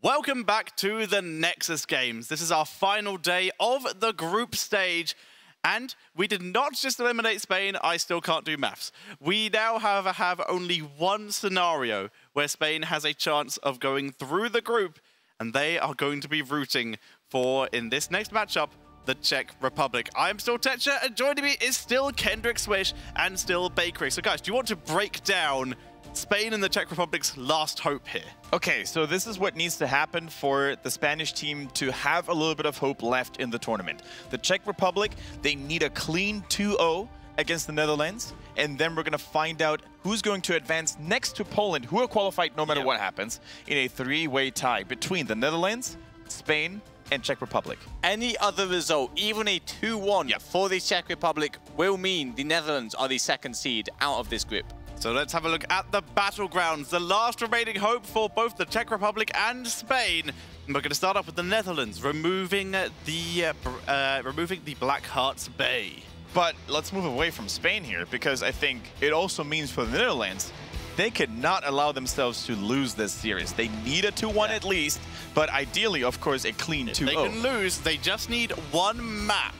Welcome back to the Nexus Games. This is our final day of the group stage. And we did not just eliminate Spain, I still can't do maths. We now have, have only one scenario where Spain has a chance of going through the group, and they are going to be rooting for, in this next matchup, the Czech Republic. I am still Tetra, and joining me is still Kendrick Swish and still Bakery. So guys, do you want to break down Spain and the Czech Republic's last hope here. Okay, so this is what needs to happen for the Spanish team to have a little bit of hope left in the tournament. The Czech Republic, they need a clean 2-0 against the Netherlands, and then we're going to find out who's going to advance next to Poland, who are qualified no matter yep. what happens, in a three-way tie between the Netherlands, Spain, and Czech Republic. Any other result, even a 2-1 yep. for the Czech Republic, will mean the Netherlands are the second seed out of this group. So let's have a look at the battlegrounds, the last remaining hope for both the Czech Republic and Spain. And we're going to start off with the Netherlands, removing the uh, uh, removing the Black Hearts Bay. But let's move away from Spain here, because I think it also means for the Netherlands, they could not allow themselves to lose this series. They need a 2-1 yeah. at least, but ideally, of course, a clean 2-0. They can lose, they just need one map.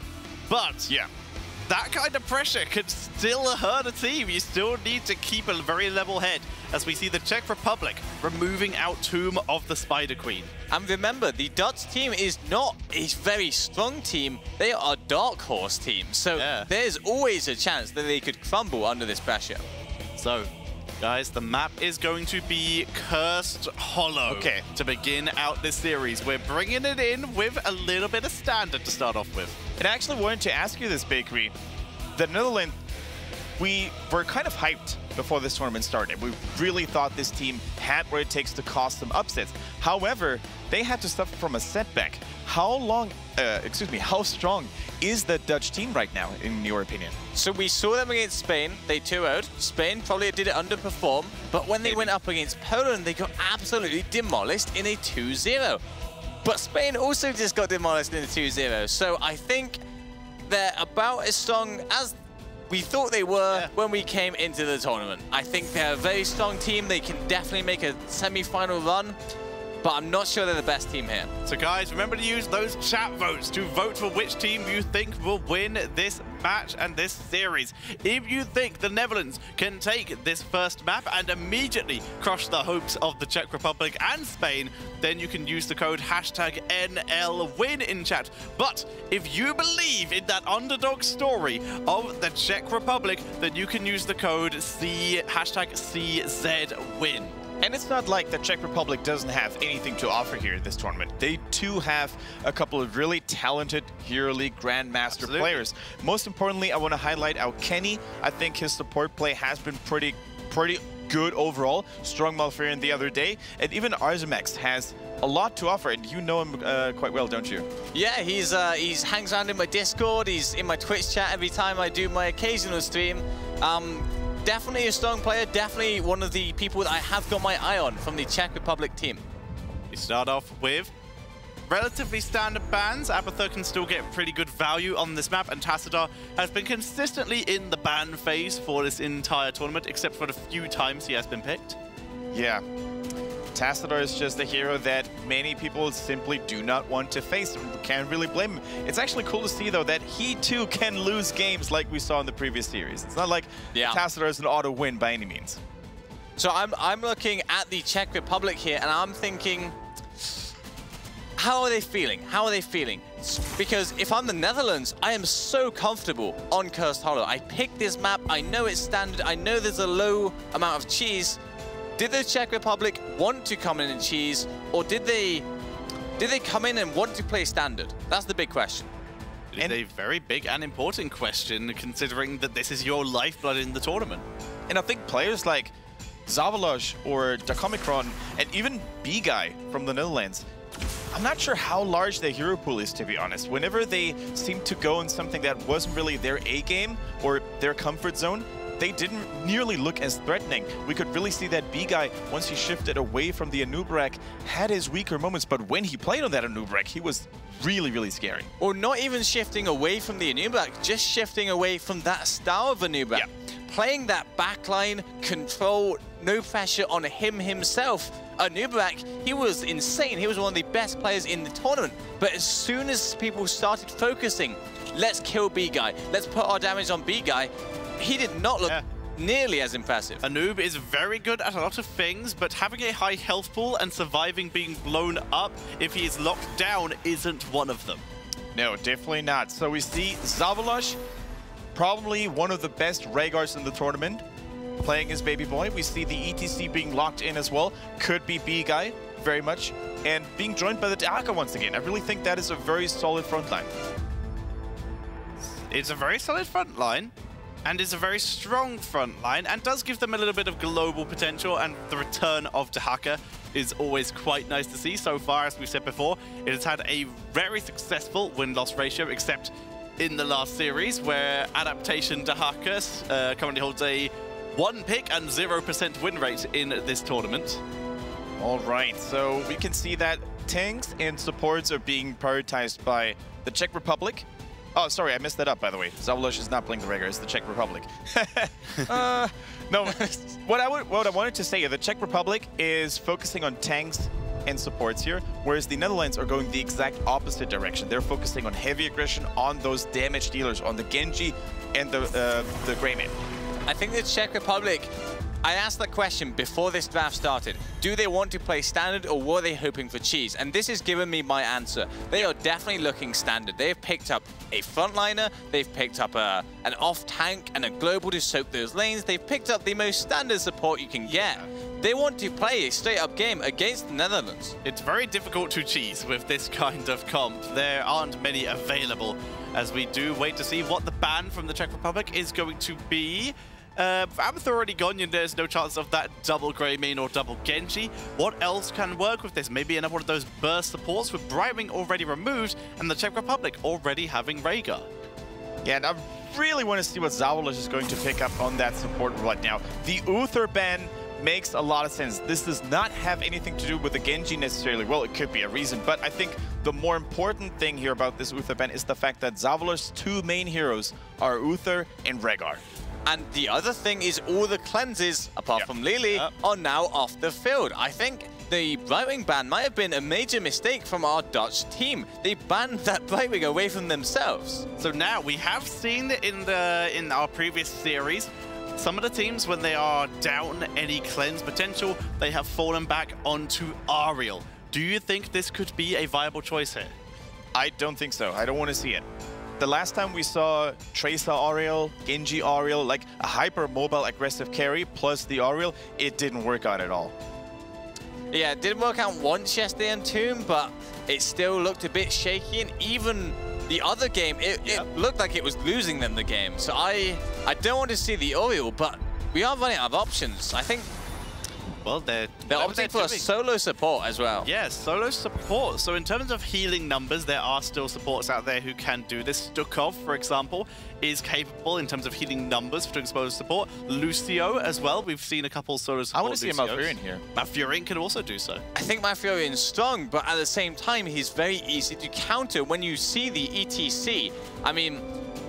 But yeah, that kind of pressure could still hurt a team. You still need to keep a very level head as we see the Czech Republic removing out Tomb of the Spider Queen. And remember, the Dutch team is not a very strong team. They are a dark horse team. So yeah. there's always a chance that they could crumble under this pressure. So Guys, the map is going to be Cursed Hollow okay. to begin out this series. We're bringing it in with a little bit of standard to start off with. And I actually wanted to ask you this, Bakery. The Netherlands, we were kind of hyped before this tournament started. We really thought this team had what it takes to cause some upsets. However, they had to suffer from a setback. How long, uh, excuse me, how strong is the Dutch team right now, in your opinion? So we saw them against Spain. They 2 out. Spain probably did it underperform. But when they Maybe. went up against Poland, they got absolutely demolished in a 2-0. But Spain also just got demolished in a 2-0. So I think they're about as strong as we thought they were yeah. when we came into the tournament. I think they're a very strong team. They can definitely make a semi-final run but I'm not sure they're the best team here. So guys, remember to use those chat votes to vote for which team you think will win this match and this series. If you think the Netherlands can take this first map and immediately crush the hopes of the Czech Republic and Spain, then you can use the code hashtag NLWin in chat. But if you believe in that underdog story of the Czech Republic, then you can use the code C hashtag CZWin. And it's not like the Czech Republic doesn't have anything to offer here in this tournament. They too have a couple of really talented Hero League Grandmaster Absolutely. players. Most importantly, I want to highlight our Kenny. I think his support play has been pretty, pretty good overall. Strong Malfurion the other day. And even Arzimax has a lot to offer, and you know him uh, quite well, don't you? Yeah, he's uh, he's hangs around in my Discord. He's in my Twitch chat every time I do my occasional stream. Um, definitely a strong player, definitely one of the people that I have got my eye on from the Czech Republic team. We start off with relatively standard bans. Abathur can still get pretty good value on this map, and Tassadar has been consistently in the ban phase for this entire tournament, except for the few times he has been picked. Yeah, Tassadar is just a hero that many people simply do not want to face. Can't really blame him. It's actually cool to see, though, that he too can lose games like we saw in the previous series. It's not like yeah. Tassadar is an auto win by any means. So I'm, I'm looking at the Czech Republic here, and I'm thinking, how are they feeling? How are they feeling? Because if I'm the Netherlands, I am so comfortable on Cursed Hollow. I picked this map, I know it's standard, I know there's a low amount of cheese, did the Czech Republic want to come in and cheese, or did they did they come in and want to play standard? That's the big question. It is a very big and important question, considering that this is your lifeblood in the tournament. And I think players like Zavalosh or Dakomikron, and even B-Guy from the Netherlands, I'm not sure how large their hero pool is, to be honest. Whenever they seem to go in something that wasn't really their A-game or their comfort zone, they didn't nearly look as threatening. We could really see that B-Guy, once he shifted away from the Anub'arak, had his weaker moments, but when he played on that Anub'arak, he was really, really scary. Or not even shifting away from the Anub'arak, just shifting away from that style of Anub'arak. Yeah. Playing that backline, control, no pressure on him himself. Anubarak, he was insane. He was one of the best players in the tournament. But as soon as people started focusing, let's kill B-Guy, let's put our damage on B-Guy, he did not look Yeah. nearly as impressive. Anub is very good at a lot of things, but having a high health pool and surviving being blown up if he is locked down isn't one of them. No, definitely not. So we see Zavalosh, probably one of the best Rehgars in the tournament, playing his baby boy. We see the ETC being locked in as well. Could be B-Guy, very much. And being joined by the Dehaka once again. I really think that is a very solid front line. It's a very solid front line, and is a very strong front line, and does give them a little bit of global potential, and the return of Dehaka is always quite nice to see. So far, as we've said before, it has had a very successful win-loss ratio, except in the last series, where Adaptation Dehaka uh, currently holds a one pick and 0% win rate in this tournament. All right, so we can see that tanks and supports are being prioritized by the Czech Republic. Oh, sorry, I messed that up, by the way. Zavalosh is not playing the Rehgar, it's the Czech Republic. uh, no, what I, would, what I wanted to say, is the Czech Republic is focusing on tanks and supports here, whereas the Netherlands are going the exact opposite direction. They're focusing on heavy aggression on those damage dealers, on the Genji and the, uh, the Greymane. I think the Czech Republic, I asked that question before this draft started. Do they want to play standard or were they hoping for cheese? And this has given me my answer. They are definitely looking standard. They've picked up a frontliner, they've picked up a, an off tank and a global to soak those lanes. They've picked up the most standard support you can get. They want to play a straight up game against the Netherlands. It's very difficult to cheese with this kind of comp. There aren't many available, as we do wait to see what the ban from the Czech Republic is going to be. Uh, Abathur already gone, and there's no chance of that double Greymane or double Genji. What else can work with this? Maybe another one of those burst supports with Brightwing already removed and the Czech Republic already having Rehgar. Yeah, and I really want to see what Zavalosh is going to pick up on that support right now. The Uther ban makes a lot of sense. This does not have anything to do with the Genji necessarily. Well, it could be a reason, but I think the more important thing here about this Uther ban is the fact that Zavalosh's two main heroes are Uther and Rehgar. And the other thing is all the cleanses, apart Yep. from Li Li, Yep. are now off the field. I think the Brightwing ban might have been a major mistake from our Dutch team. They banned that Brightwing away from themselves. So now we have seen in the in our previous series, some of the teams when they are down any cleanse potential, they have fallen back onto Auriel. Do you think this could be a viable choice here? I don't think so. I don't want to see it. The last time we saw Tracer Auriel, Genji Auriel, like a hyper mobile aggressive carry plus the Auriel, it didn't work out at all. Yeah, it did work out once yesterday in Tomb, but it still looked a bit shaky. And even the other game, it, Yep. it looked like it was losing them the game. So I, I don't want to see the Auriel, but we are running out of options. I think Well, they're they're opting for a solo support as well. Yeah, solo support. So in terms of healing numbers, there are still supports out there who can do this. Stukov, for example, is capable in terms of healing numbers for exposed support. Lucio as well. We've seen a couple solo I want to see a Lucios. Malfurion here. Malfurion can also do so. I think Malfurion's strong, but at the same time, he's very easy to counter when you see the ETC. I mean,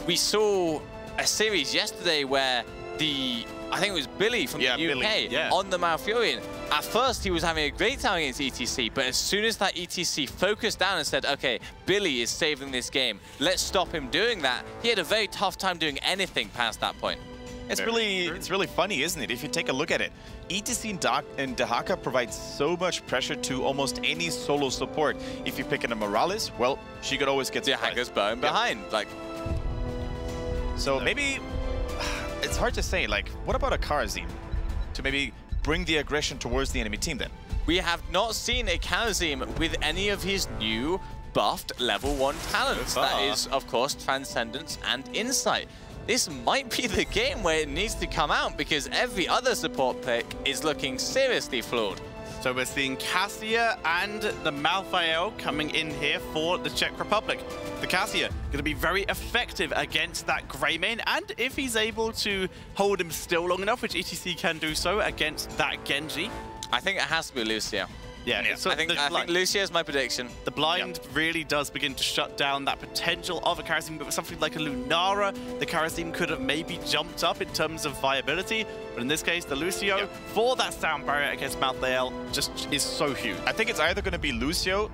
we saw a series yesterday where the, I think it was Billy from Yeah, the UK Billy, yeah. on the Malfurion. At first, he was having a great time against ETC, but as soon as that ETC focused down and said, okay, Billy is saving this game, let's stop him doing that, he had a very tough time doing anything past that point. It's really, it's really funny, isn't it? If you take a look at it, ETC and, Dak and Dehaka provide so much pressure to almost any solo support. If you pick in a Morales, well, she could always get The surprised. hacker's bone Yep. behind. Like, So maybe it's hard to say. Like, what about a Kharazim to maybe bring the aggression towards the enemy team? Then We have not seen a Kharazim with any of his new buffed level 1 talents. That far. of course, Transcendence and Insight. This might be the game where it needs to come out because every other support pick is looking seriously flawed. So we're seeing Cassia and the Malthael coming in here for the Czech Republic. The Cassia going to be very effective against that Greymane, and if he's able to hold him still long enough, which ETC can do so against that Genji, I think it has to be Lucio. Yeah, Yeah. so I think I think Lucio's my prediction. the blind really does begin to shut down that potential of a Kharazim, but with something like a Lunara, the Kharazim could have maybe jumped up in terms of viability, but in this case, the Lucio, Yeah. for that sound barrier against Malthael, just is so huge. I think it's either going to be Lucio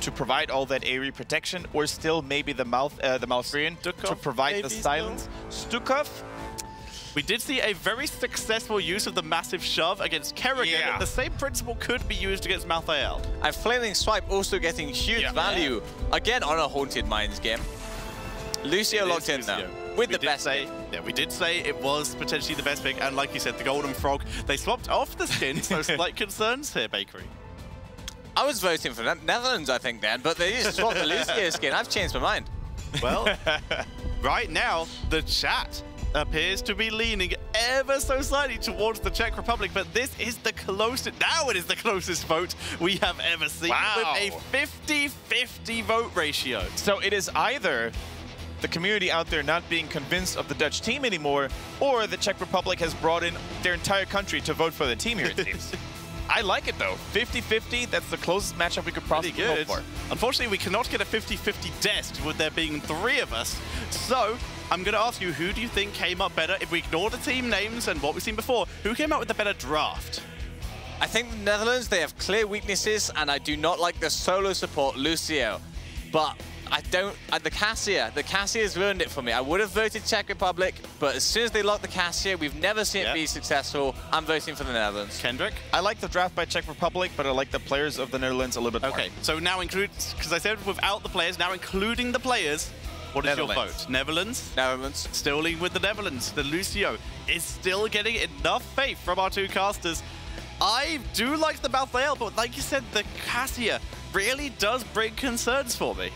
to provide all that AoE protection, or still maybe the mouth, uh, the Malfurion to provide the still? silence. Stukov, We did see a very successful use of the massive shove against Kerrigan. Yeah. The same principle could be used against Malthael. And Flaming Swipe also getting huge Yeah. value, again, on a Haunted Mines game. Lucio locked in, Lucio. though, with We the best say, pick. Yeah, we did say it was potentially the best pick, and like you said, the Golden Frog, they swapped off the skin, so slight concerns here, Bakery. I was voting for Netherlands, I think, then, but they just swapped the Lucio skin. I've changed my mind. Well, right now, the chat appears to be leaning ever so slightly towards the Czech Republic, but this is the closest, now it is the closest vote we have ever seen Wow. with a 50-50 vote ratio. So it is either the community out there not being convinced of the Dutch team anymore, or the Czech Republic has brought in their entire country to vote for the team here, it seems. I like it though. 50-50, that's the closest matchup we could possibly hope for. Unfortunately, we cannot get a 50-50 desk with there being three of us. So, I'm going to ask you, who do you think came up better? If we ignore the team names and what we've seen before, who came out with the better draft? I think the Netherlands, they have clear weaknesses, and I do not like the solo support Lucio. But I don't, uh, the Cassia, the Cassia's ruined it for me. I would have voted Czech Republic, but as soon as they locked the Cassia, we've never seen Yeah. it be successful. I'm voting for the Netherlands. Kendrick? I like the draft by Czech Republic, but I like the players of the Netherlands a little bit more. Okay, so now include, because I said without the players, now including the players, what is your vote? Netherlands? Netherlands. Still lean with the Netherlands. The Lucio is still getting enough faith from our two casters. I do like the Malthael, but like you said, the Cassia really does bring concerns for me.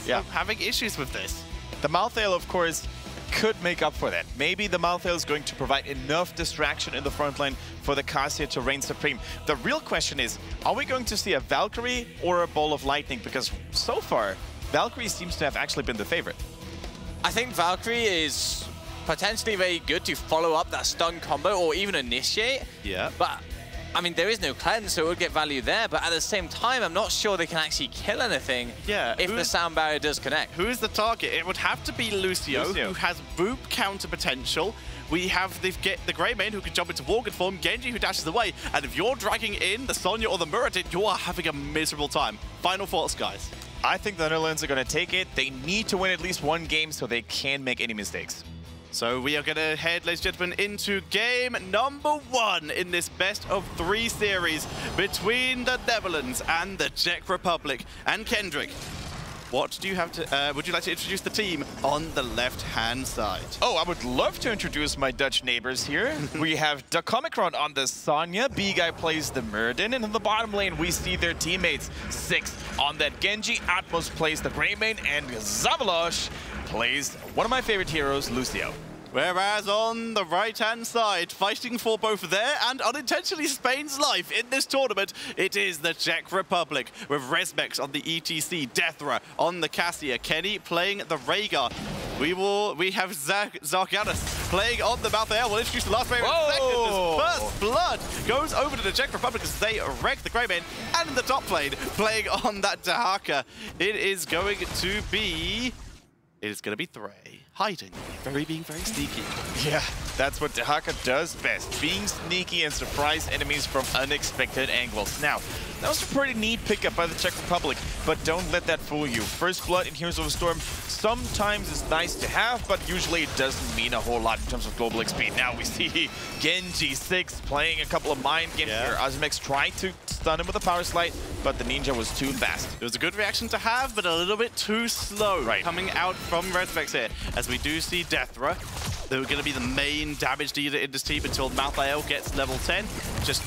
So Yeah. I'm having issues with this. The Malthael, of course, could make up for that. Maybe the Malthael is going to provide enough distraction in the front line for the Cassia to reign supreme. The real question is, are we going to see a Valkyrie or a Ball of Lightning? Because so far, Valkyrie seems to have actually been the favorite. I think Valkyrie is potentially very good to follow up that stun combo or even initiate. Yeah. But, I mean, there is no cleanse, so it would get value there. But at the same time, I'm not sure they can actually kill anything Yeah, if the sound barrier does connect. Who is the target? It would have to be Lucio, Lucio. who has Boop counter potential. We have the, get the Greymane, who can jump into Worgen form, Genji, who dashes away. And if you're dragging in the Sonya or the Muradin, you are having a miserable time. Final thoughts, guys. I think the Netherlands are going to take it. They need to win at least one game so they can make any mistakes. So we are going to head, ladies and gentlemen, into game number one in this best of three series between the Netherlands and the Czech Republic. And Kendrick, what do you have to? Uh, would you like to introduce the team on the left-hand side? Oh, I would love to introduce my Dutch neighbors here. we have Dacomicron on the Sonya, B-Guy plays the Muradin, and in the bottom lane we see their teammates. Six on that Genji, Atmos plays the Greymane, and Zavalosh plays one of my favorite heroes, Lucio. Whereas on the right-hand side, fighting for both their and unintentionally Spain's life in this tournament, it is the Czech Republic, with Resmex on the ETC, Deathra on the Cassia, Kenny playing the Rehgar. We will. We have Zach Zarganis playing on the Malthael. We'll introduce the last player in a Whoa! second. As First Blood goes over to the Czech Republic as they wreck the Greymane. And in the top lane, playing on that Dehaka, it is going to be... It is going to be Thray, hiding, very being very sneaky. Yeah, that's what Dehaka does best, being sneaky and surprise enemies from unexpected angles. Now, that was a pretty neat pickup by the Czech Republic, but don't let that fool you. First Blood in Heroes of the Storm sometimes is nice to have, but usually it doesn't mean a whole lot in terms of global XP. Now we see Genji 6 playing a couple of mind games Yeah. here. Azimex tried to stun him with a power slide, but the Ninja was too fast. It was a good reaction to have, but a little bit too slow Right. coming out from Resvex here. As we do see Deathra, they're going to be the main damage dealer in this team until Malthael gets level 10. Just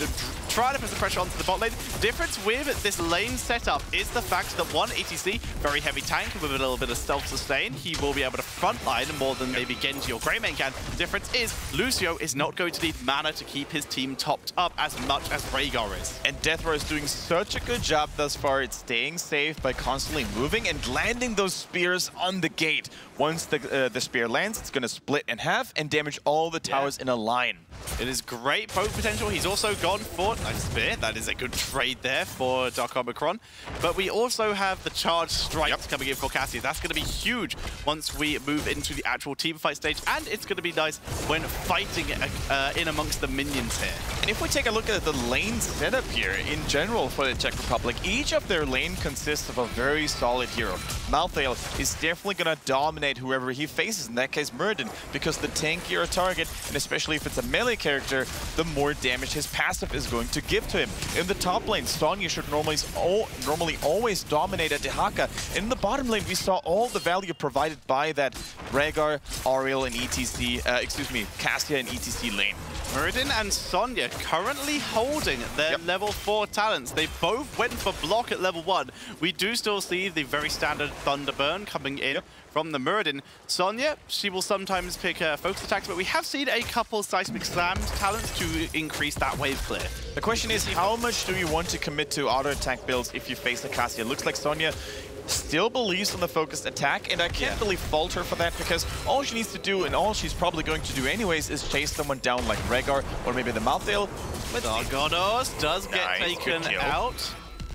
to dr- try to put the pressure onto the bot lane. Difference with this lane setup is the fact that one ATC, very heavy tank with a little bit of self-sustain, he will be able to frontline more than maybe Genji or Greymane can. The difference is Lucio is not going to need mana to keep his team topped up as much as Rehgar is. And Deathrow is doing such a good job thus far at staying safe by constantly moving and landing those spears on the gate. Once the, uh, the spear lands, it's going to split in half and damage all the towers in a line. It is great poke potential. He's also gone for, Nice spear. That is a good trade there for Dark Omicron. But we also have the charge strike Yep. coming in for Cassia. That's going to be huge once we move into the actual team fight stage. And it's going to be nice when fighting uh, in amongst the minions here. And if we take a look at the lane setup here in general for the Czech Republic, each of their lane consists of a very solid hero. Malthael is definitely going to dominate whoever he faces, in that case Muradin, because the tankier a target, and especially if it's a melee character, the more damage his passive is going to give to him. In the top lane, Sonya should normally, normally always dominate at Dehaka. In the bottom lane, we saw all the value provided by that Rehgar, Auriel, and ETC, uh, excuse me, Cassia and ETC lane. Muradin and Sonya currently holding their Yep. level 4 talents. They both went for block at level 1. We do still see the very standard Thunder Burn coming in Yep. from the Muradin. Sonya, she will sometimes pick uh, focus attacks, but we have seen a couple Seismic Slam talents to increase that wave clear. The question is, how much do you want to commit to auto attack builds if you face the Cassia? Looks like Sonya still believes in the focused attack, and I can't Yeah. really fault her for that because all she needs to do, and all she's probably going to do anyways, is chase someone down like Rehgar or maybe the Malthael. See. Dargonos does get Nice, taken out.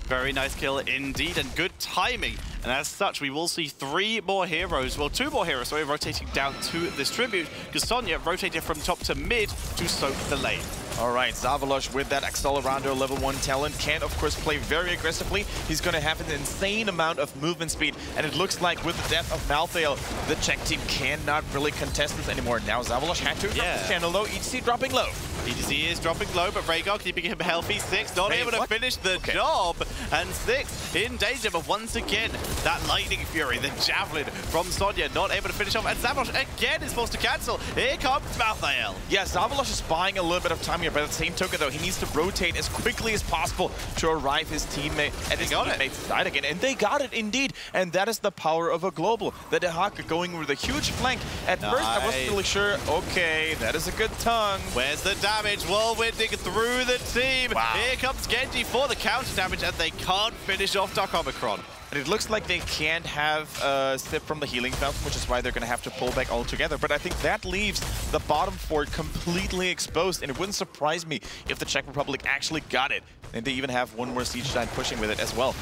Very nice kill indeed, and good timing. And as such, we will see three more heroes, well, two more heroes, sorry, rotating down to this tribute, because Sonya rotated from top to mid to soak the lane. All right, Zavalosh with that Accelerando level 1 talent can, of course, play very aggressively. He's going to have an insane amount of movement speed, and it looks like with the death of Malthael, the Czech team cannot really contest this anymore. Now Zavalosh had to drop Yeah. his channel low, ETC dropping low. EDC is dropping low, but Rehgar keeping him healthy. Six not able to finish the Okay. job. And Six in danger, but once again, that Lightning Fury, the Javelin from Sonya, not able to finish off. And Zavos again is forced to cancel. Here comes Malthael. Yeah, Zavalosh is buying a little bit of time here, but at the same token, though, he needs to rotate as quickly as possible to arrive his teammate at his teammate's side again. And they got it indeed. And that is the power of a global. The Dehaka going with a huge flank. At first, I wasn't really sure. Okay, that is a good tongue. Where's the damage? Whirlwinding through the team. Wow. Here comes Genji for the counter damage, and they can't finish off Dark Omicron. And it looks like they can't have a sip from the healing fountain, which is why they're going to have to pull back altogether. But I think that leaves the bottom four completely exposed, and it wouldn't surprise me if the Czech Republic actually got it. And they even have one more Siege Giant pushing with it as well.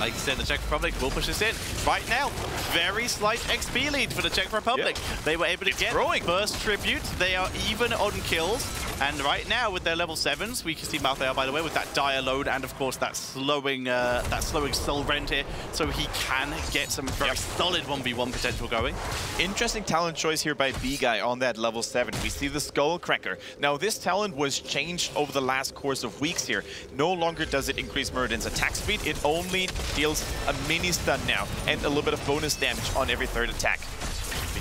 Like I said, the Czech Republic will push this in. Right now, very slight XP lead for the Czech Republic. They were able to get growing. first tribute. They are even on kills. And right now, with their level sevens, we can see Malthael, by the way, with that dire load and of course that slowing, uh, that slowing soul rend here, so he can get some very Yep. solid 1v1 potential going. Interesting talent choice here by B-Guy on that level 7. We see the Skull Cracker. Now, this talent was changed over the last course of weeks here. No longer does it increase Muradin's attack speed, it only deals a mini stun now and a little bit of bonus damage on every third attack.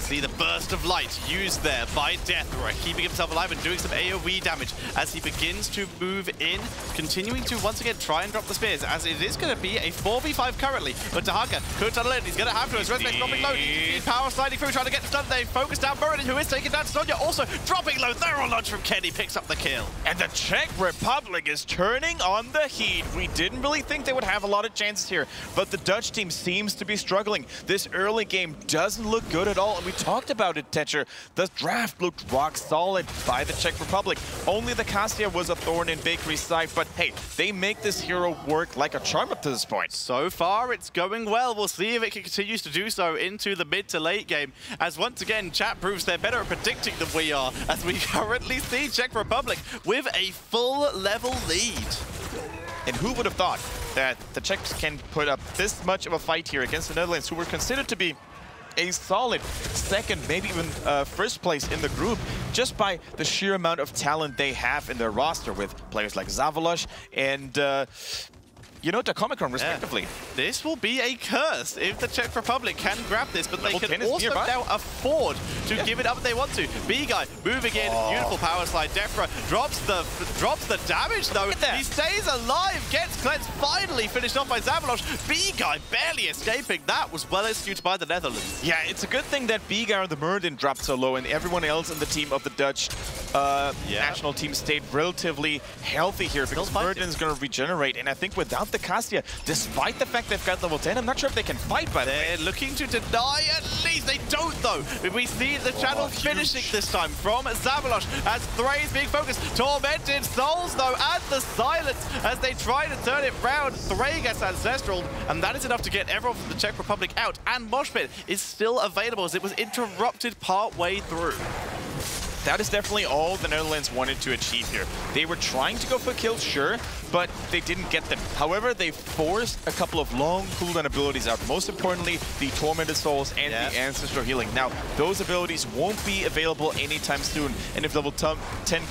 See the burst of light used there by Deathra, keeping himself alive and doing some AoE damage as he begins to move in, continuing to once again try and drop the spears, as it is going to be a 4v5 currently. But Dehaka could tunnel in, he's going to have to, his Resurrect dropping low, his power sliding through, trying to get the stun, they focus down Muradin, who is taking down Sonya, also dropping low, on launch from Kenny, picks up the kill. And the Czech Republic is turning on the heat. We didn't really think they would have a lot of chances here, but the Dutch team seems to be struggling. This early game doesn't look good at all, and we talked about it, Tetcher. The draft looked rock solid by the Czech Republic. Only the Cassia was a thorn in Bakery's side, but hey, they make this hero work like a charm up to this point. So far, it's going well. We'll see if it continues to do so into the mid to late game. As once again, chat proves they're better at predicting than we are, as we currently see Czech Republic with a full level lead. And who would have thought that the Czechs can put up this much of a fight here against the Netherlands, who were considered to be a solid second, maybe even uh, first place in the group, just by the sheer amount of talent they have in their roster with players like Zavalosh and, uh, you know, Takomikron, respectively. This will be a curse if the Czech Republic can grab this, but they can also now afford to Yeah. give it up if they want to. B-Guy moving in, Oh. beautiful power slide. Defra drops the drops the damage though. He stays alive, gets cleansed, finally finished off by Zavalosh. B-Guy barely escaping. That was well executed by the Netherlands. Yeah, it's a good thing that Bigar and the Muradin dropped so low and everyone else in the team of the Dutch uh, Yeah. national team stayed relatively healthy here because fighting. Ferdinand's going to regenerate. And I think without the Cassia, despite the fact they've got level 10, I'm not sure if they can fight, by the way. They're looking to deny at least. They don't, though. We see the channel huge. finishing this time from Zavalosh as Thray's being focused. Tormented Souls, though, and the silence as they try to turn it round. Thray gets Ancestral, and that is enough to get everyone from the Czech Republic out. And Moshpit is still available as it was interrupted part way through. That is definitely all the Netherlands wanted to achieve here. They were trying to go for kills, sure, but they didn't get them. However, they forced a couple of long cooldown abilities out. Most importantly, the Tormented Souls and Yeah. the Ancestral Healing. Now, those abilities won't be available anytime soon, and if level 10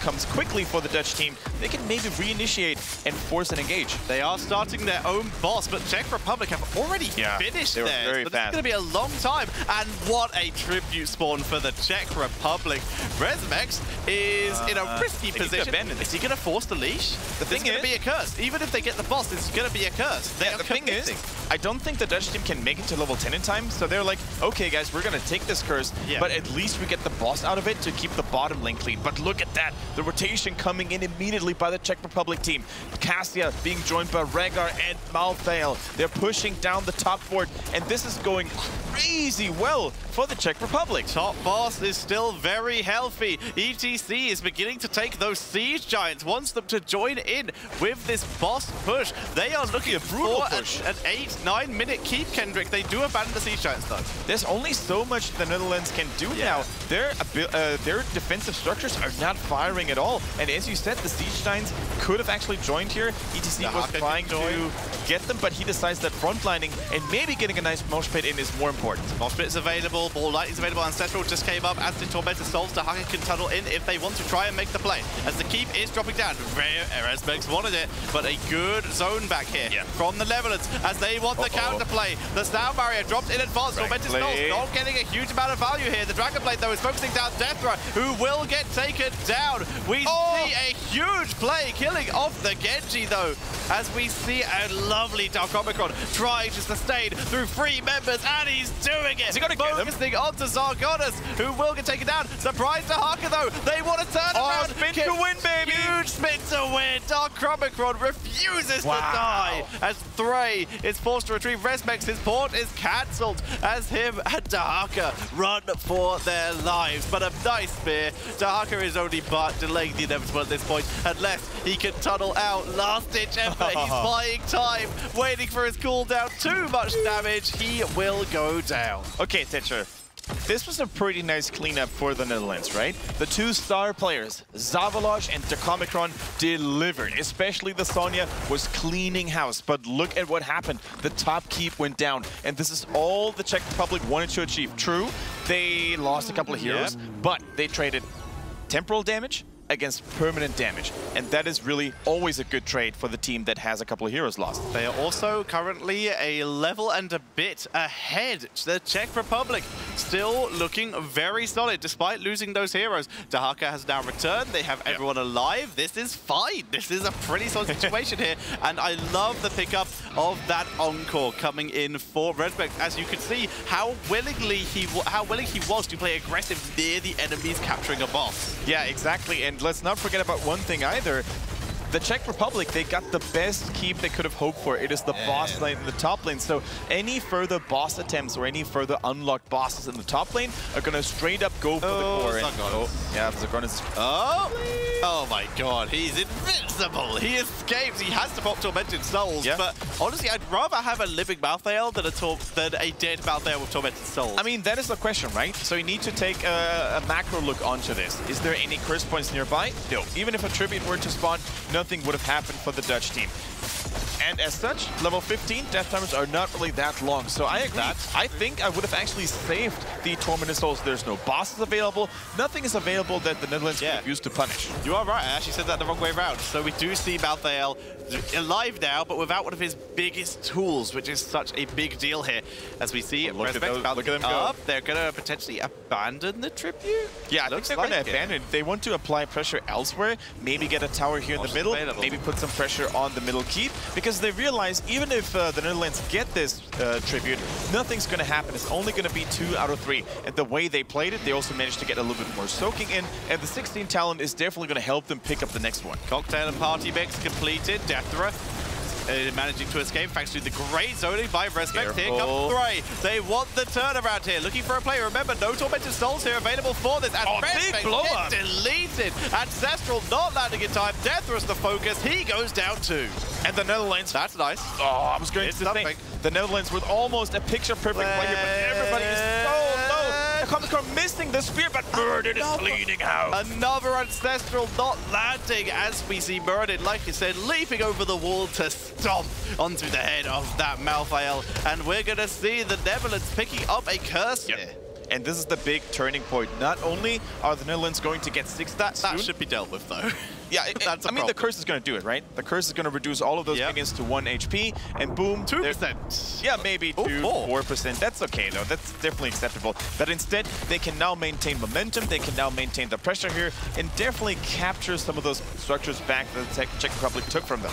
comes quickly for the Dutch team, they can maybe reinitiate and force an engage. They are starting their own boss, but Czech Republic have already Yeah, finished they theirs. very but fast. it's going to be a long time. And what a tribute spawn for the Czech Republic. Resmex is in a Uh, risky they need to position. Is he going to force the leash? The thing is going is- to be a curse. Even if they get the boss, it's going to be a curse. They Yeah, the thing is. I don't think the Dutch team can make it to level 10 in time, so they're like, okay guys, we're gonna take this curse, Yeah. but at least we get the boss out of it to keep the bottom lane clean. But look at that, the rotation coming in immediately by the Czech Republic team. Cassia being joined by Rehgar and Malthael. They're pushing down the top board, and this is going crazy well for the Czech Republic. Top boss is still very healthy. ETC is beginning to take those siege giants, wants them to join in with this boss push. They are looking a brutal for push. An, an eight, nine minute keep, Kendrick. They do abandon the siege giants though. There's only so much the Netherlands can do Yeah. now. Their uh, their defensive structures are not firing at all. And as you said, the Siege Giants could have actually joined here. ETC The was Haka trying to get them, but he decides that frontlining and maybe getting a nice mosh pit in is more important. Moshpit is available, Ball Lightning's available, Ancestral just came up, as did Tormented Souls. Dehaka can tunnel in if they want to try and make the play. As the keep is dropping down. Eresbex wanted it, but a good zone back here Yeah. from the Levelers as they want the Uh-oh. counter play. The sound barrier dropped in advance. Tormented Dragonblade. not getting a huge amount of value here. The Dragon Dragonblade, though, is focusing down Deathra, who will get taken down. We Oh! see a huge play killing off the Genji, though, as we see a lovely Dark Omicron trying to sustain through three members, and he's doing it. Is he gonna get? Focusing onto Zargonis, who will get taken down. Surprise to Harker, though. They want to turn Oh, around. spin to win, baby. Huge spin to win. Dark Omicron refuses Wow. to die as Thray is forced to retrieve Resmex. His port is cancelled as him and Dehaka run for their lives. But a nice spear. Dehaka is only but delaying the inevitable at this point unless he can tunnel out. Last ditch effort. He's buying time, waiting for his cooldown. Too much damage. He will go down. Okay, Teacher. This was a pretty nice cleanup for the Netherlands, right? The two star players, Zavalosh and Takomikron, delivered. Especially the Sonya was cleaning house. But look at what happened. The top keep went down. And this is all the Czech Republic wanted to achieve. True, they lost a couple of heroes, but they traded temporal damage against permanent damage. And that is really always a good trade for the team that has a couple of heroes lost. They are also currently a level and a bit ahead. The Czech Republic still looking very solid despite losing those heroes. Dehaka has now returned. They have everyone alive. This is fine. This is a pretty solid situation here. And I love the pickup of that Encore coming in for Redback. As you can see how willingly he how willing he was to play aggressive near the enemies capturing a boss. Yeah, exactly. And let's not forget about one thing either. The Czech Republic, they got the best keep they could have hoped for. It is the boss lane in the top lane. So any further boss attempts or any further unlocked bosses in the top lane are going to straight up go for Oh, the core. Oh, yeah, Zargonis. Oh! Oh my god, he's invincible! He escapes, he has to pop Tormented Souls, Yeah. but honestly, I'd rather have a living Malthael than a, tor than a dead Malthael with Tormented Souls. I mean, that is the question, right? So you need to take a, a macro look onto this. Is there any curse points nearby? No. Even if a tribute were to spawn, nothing would have happened for the Dutch team. And as such, level 15 death timers are not really that long. So I agree. That's I think I would have actually saved the Tormented Souls. There's no bosses available. Nothing is available that the Netherlands Yeah. could used to punish. You are right, I actually said that the wrong way around. So we do see Malthael alive now, but without one of his biggest tools, which is such a big deal here. As we see, Look at those- look at them go. up. They're going to potentially abandon the tribute? Yeah, I think they're like going to it. abandon. They want to apply pressure elsewhere, maybe get a tower here in the middle, available. maybe put some pressure on the middle keep, because because they realize even if uh, the Netherlands get this uh, tribute, nothing's going to happen. It's only going to be two out of three. And the way they played it, they also managed to get a little bit more soaking in, and the 16 talent is definitely going to help them pick up the next one. Cocktail and party mix completed. Deathra uh, managing to escape thanks to the great zoning by Respect. Here comes Threy. They want the turnaround here, looking for a play. Remember, no Tormented Souls here available for this. And Oh, Respect deleted. Ancestral not landing in time. Deathra's the focus. He goes down too. And the Netherlands, That's nice. oh, I was going It's to something. the Netherlands with almost a picture-perfect play here, but everybody is so low. Comic missing the spear, but Muradin is Another- bleeding out. Another Ancestral not landing as we see Muradin, like you said, leaping over the wall to stomp onto the head of that Malthael. And we're going to see the Netherlands picking up a curse here. And this is the big turning point. Not only are the Netherlands going to get six That, that soon, should be dealt with, though. Yeah, it- That's I mean, the curse is going to do it, right? The curse is going to reduce all of those Yep. minions to 1 HP, and boom, Two they're- percent. Yeah, maybe Oh, 2 four. 4%. That's okay, though. That's definitely acceptable. But instead, they can now maintain momentum, they can now maintain the pressure here, and definitely capture some of those structures back that the Czech Republic took from them.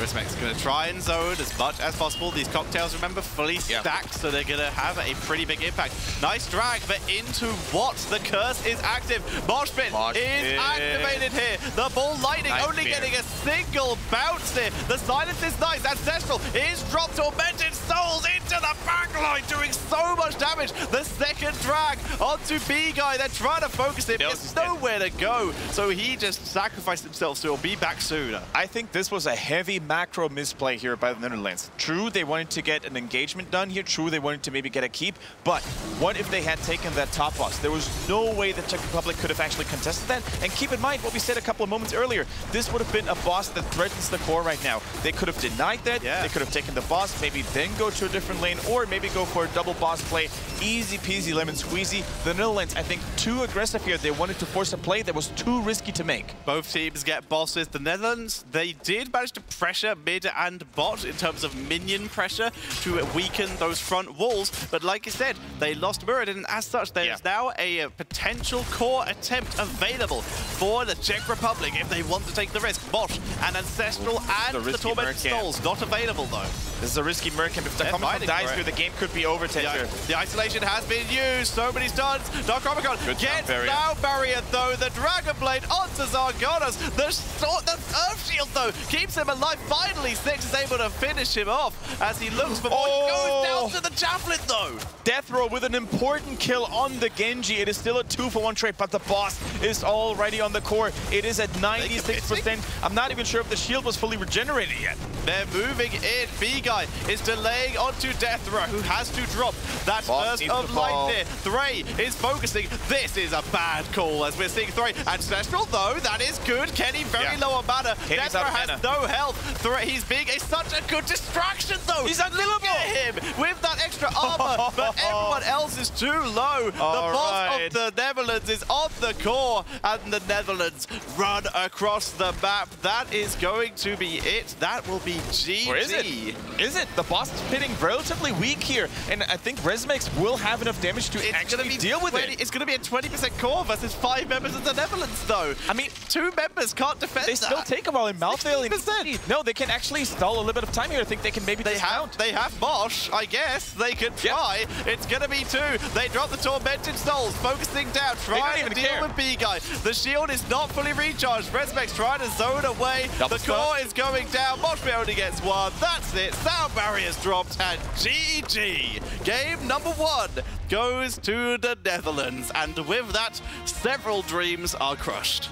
Respect's going to try and zone as much as possible. These cocktails, remember, fully Yeah. stacked, so they're going to have a pretty big impact. Nice drag, but into what? The curse is active. Moshpit Mosh is activated here. The ball lightning only Nightmare. getting a single bounce here. The silence is nice. Ancestral is dropped. Tormented Souls into the backline, doing so much damage. The second drag onto B-Guy. They're trying to focus him. There's nowhere to go, so he just sacrificed himself, so he'll be back sooner. I think this was a heavy macro misplay here by the Netherlands. True, they wanted to get an engagement done here. True, they wanted to maybe get a keep. But what if they had taken that top boss? There was no way the Czech Republic could have actually contested that. And keep in mind what we said a couple of moments earlier. This would have been a boss that threatens the core right now. They could have denied that. Yeah. They could have taken the boss, maybe then go to a different lane, or maybe go for a double boss play. Easy peasy lemon squeezy. The Netherlands, I think, too aggressive here. They wanted to force a play that was too risky to make. Both teams get bosses. The Netherlands, they did manage to pressure mid and bot in terms of minion pressure to weaken those front walls. But like you said, they lost Muradin, and as such, there's Yeah. now a, uh, potential core attempt available for the Czech Republic if they want to take the risk. Bosch and Ancestral and the the, Tormented Souls not available though. This is a risky Mercamp. If the They're Comic fighting dies here, the game could be over, The, Tender. the isolation has been used. So many stuns. Dark Omicron Good gets barrier. sound barrier though. The Dragon Blade onto Zargonas. The sword, the Earth Shield though keeps him alive. Finally, Six is able to finish him off as he looks for more. Oh. Goes down to the Javelin though. Death Row with an important kill on the Genji. It is still a two for one trade, but the boss is already on the core. It is at 96%. I'm not even sure if the shield was fully regenerated yet. They're moving in. Is delaying onto Deathra, who has to drop that Boss burst of the ball. light there. Threy is focusing. This is a bad call as we're seeing Threy. Ancestral, though, that is good. Kenny very Yeah. low on mana. Deathra has mana. no health. Threy, he's being a, such a good distraction, though. He's unkillable. him with that extra armor, but everyone else is too low. the All boss right. of the Netherlands is on the core, and the Netherlands run across the map. That is going to be it. That will be GG. Or is it? Is it? The boss is hitting relatively weak here, and I think Resmex will have enough damage to It's actually gonna be deal with 20 it. It's going to be a 20% core versus five members of the Netherlands, though. I mean, two members can't defend They that. still take a while in Malthael. 16%. No, they can actually stall a little bit of time here. I think they can maybe They have, they have Mosh, I guess. They could Yep. try. It's going to be two. They drop the Tormented Souls, focusing down, trying to deal care. with B-Guy. The shield is not fully recharged. Resmex trying to zone away. Double the core is going down. Mosh only gets one. That's it. Sound barriers dropped, and GG. Game number one goes to the Netherlands. And with that, several dreams are crushed.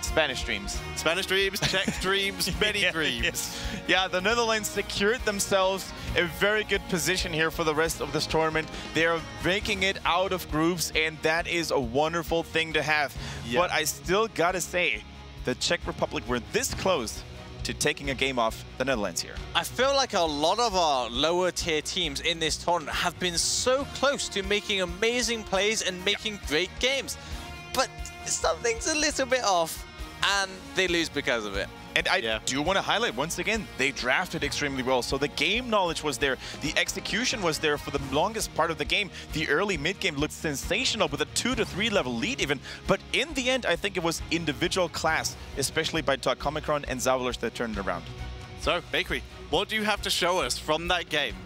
Spanish dreams. Spanish dreams, Czech dreams, many Yeah, dreams. Yeah. yeah, the Netherlands secured themselves a very good position here for the rest of this tournament. They are making it out of groups, and that is a wonderful thing to have. Yeah. But I still gotta say, the Czech Republic were this close to taking a game off the Netherlands here. I feel like a lot of our lower tier teams in this tournament have been so close to making amazing plays and making great games. But something's a little bit off and they lose because of it. And I Yeah. do want to highlight once again, they drafted extremely well. So the game knowledge was there, the execution was there for the longest part of the game. The early mid game looked sensational with a two to three level lead even. But in the end, I think it was individual class, especially by Omicron and Zavalosh that turned it around. So, Bakery, what do you have to show us from that game?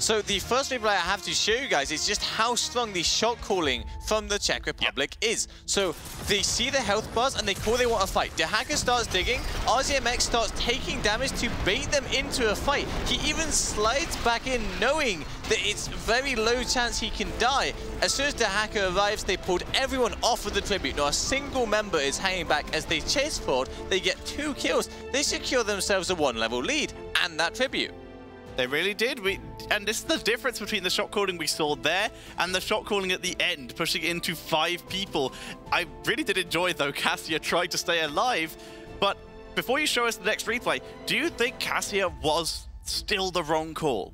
So the first replay I have to show you guys is just how strong the shot calling from the Czech Republic yep. is. So they see the health bars and they call they want a fight. Dehaka starts digging, RZMX starts taking damage to bait them into a fight. He even slides back in knowing that it's very low chance he can die. As soon as Dehaka arrives, they pulled everyone off of the tribute. Not a single member is hanging back as they chase forward. They get two kills. They secure themselves a one level lead and that tribute. They really did. We and this is the difference between the shot calling we saw there and the shot calling at the end, pushing it into five people. I really did enjoy though Cassia tried to stay alive, but before you show us the next replay, do you think Cassia was still the wrong call?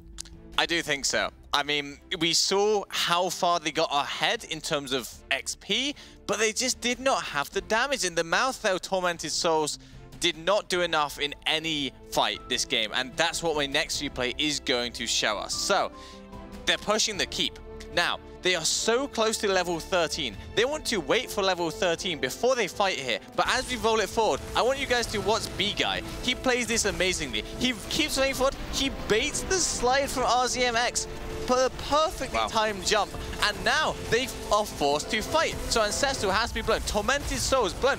I do think so. I mean, we saw how far they got ahead in terms of XP, but they just did not have the damage. In the mouth, though, Tormented Souls did not do enough in any fight this game, and that's what my next replay is going to show us. So, they're pushing the keep. Now, they are so close to level 13. They want to wait for level 13 before they fight here. But as we roll it forward, I want you guys to watch B-Guy. He plays this amazingly. He keeps running forward. He baits the slide from RZMX a perfectly wow. timed jump. And now they are forced to fight. So Ancestral has to be blown. Tormented Souls blown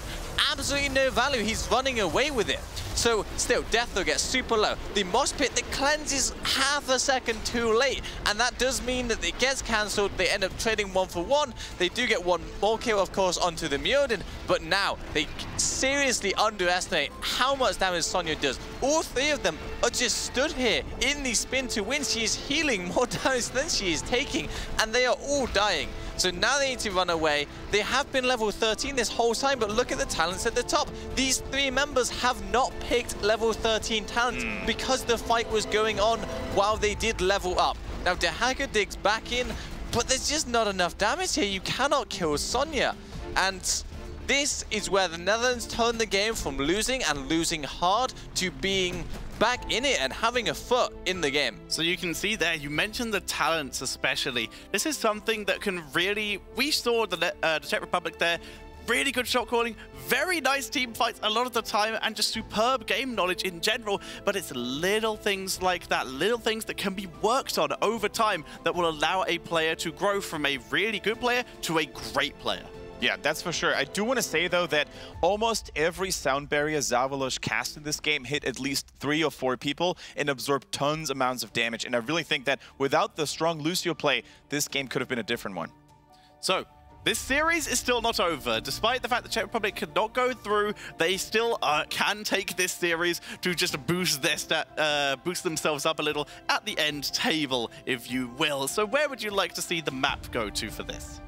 absolutely no value. He's running away with it. So still, Death though gets super low. The Moss Pit that cleanses half a second too late. And that does mean that it gets cancelled. They end up trading one for one. They do get one more kill, of course, onto the Mjolnir. But now they seriously underestimate how much damage Sonya does. All three of them are just stood here in the spin to win. She is healing more damage than she is taking. And they are all dying. So now they need to run away. They have been level 13 this whole time, but look at the talents at the top. These three members have not picked level 13 talents mm. because the fight was going on while they did level up. Now, Dehaka digs back in, but there's just not enough damage here. You cannot kill Sonya. And this is where the Netherlands turned the game from losing and losing hard to being back in it and having a foot in the game. So you can see there, you mentioned the talents especially. This is something that can really, we saw the, uh, the Czech Republic there, really good shot calling, very nice team fights a lot of the time, and just superb game knowledge in general. But it's little things like that, little things that can be worked on over time that will allow a player to grow from a really good player to a great player. Yeah, that's for sure. I do want to say, though, that almost every sound barrier Zavalosh cast in this game hit at least three or four people and absorbed tons amounts of damage. And I really think that without the strong Lucio play, this game could have been a different one. So, this series is still not over. Despite the fact that Czech Republic could not go through, they still uh, can take this series to just boost their stat, uh, boost themselves up a little at the end table, if you will. So where would you like to see the map go to for this?